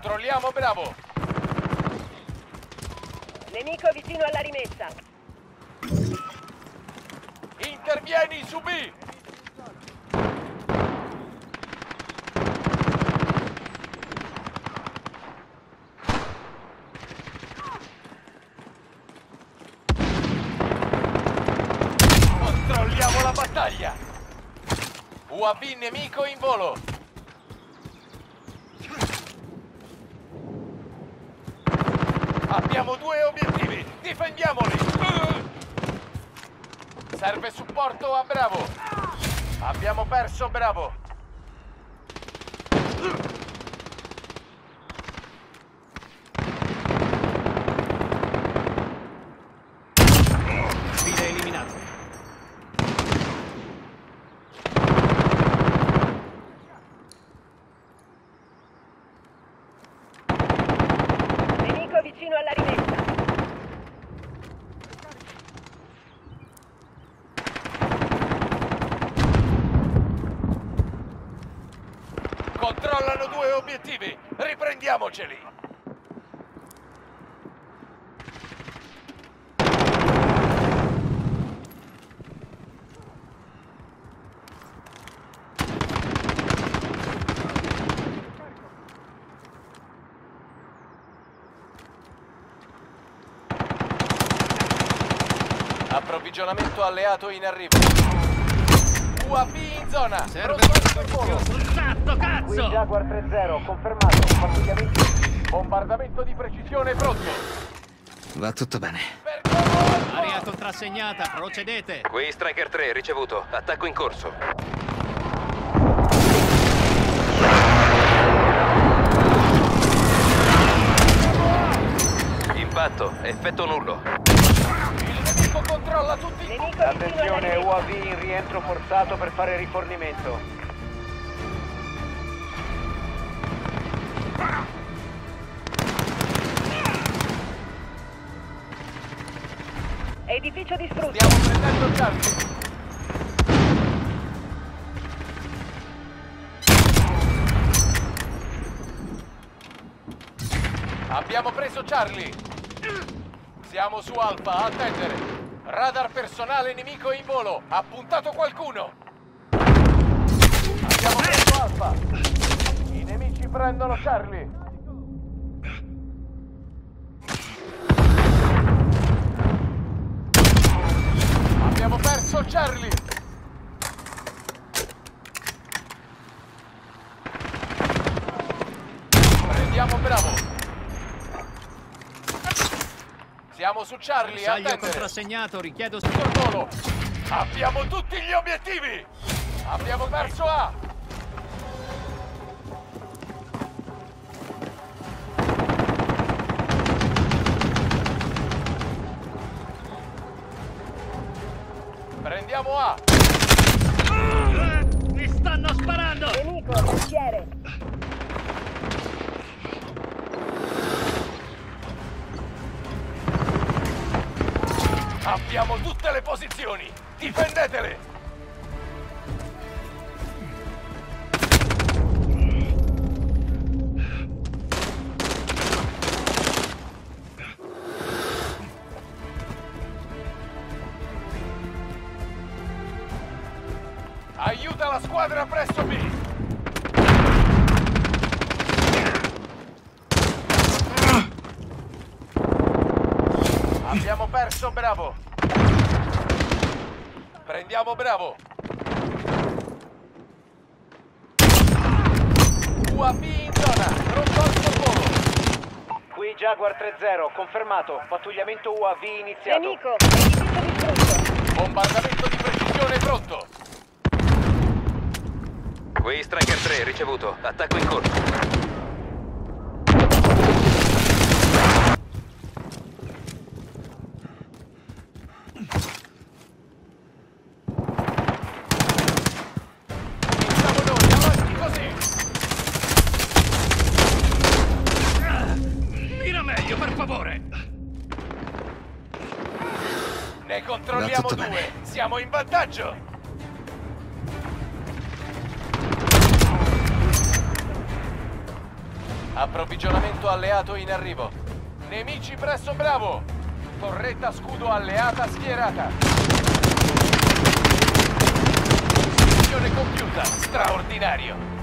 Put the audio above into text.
Controlliamo Bravo. Nemico vicino alla rimessa. Intervieni su B. Controlliamo la battaglia. UAV nemico in volo. Abbiamo due obiettivi. Difendiamoli. Serve supporto a Bravo. Abbiamo perso Bravo. Vicino alla rimessa. Controllano due obiettivi. Riprendiamoceli. Approvvigionamento alleato in arrivo. UAV in zona. Serve. Esatto, Qui cazzo! Jaguar 3-0, confermato. Pattugliamento. Bombardamento di precisione pronto. Va tutto bene. Area contrassegnata, procedete. Qui Striker 3, ricevuto. Attacco in corso. Impatto, effetto nullo. Il tutti i alla Attenzione. UAV in rientro forzato per fare rifornimento. Edificio distrutto. Stiamo prendendo Charlie. Abbiamo preso Charlie. Siamo su Alfa, attendere. Radar personale nemico in volo. Ha puntato qualcuno. Abbiamo preso Alfa. I nemici prendono Charlie. Abbiamo perso Charlie. Prendiamo Bravo. Siamo su Charlie, Bersaglio attendere. contrassegnato, richiedo... Sorvolo. Abbiamo tutti gli obiettivi. Abbiamo perso A. Prendiamo A. Mi stanno sparando! Nemico, portiere. Abbiamo tutte le posizioni. Difendetele. Aiuta la squadra presso B. Abbiamo perso Bravo. Prendiamo Bravo. UAV in zona. Pronto al sorvolo. Qui Jaguar 3-0, confermato. Pattugliamento UAV iniziato. Nemico, edificio distrutto. Bombardamento di precisione pronto. Qui Striker 3, ricevuto. Attacco in corso. Tutto due. bene. Siamo in vantaggio. Approvvigionamento alleato in arrivo. Nemici presso Bravo. Torretta scudo alleata schierata. Missione compiuta. Straordinario.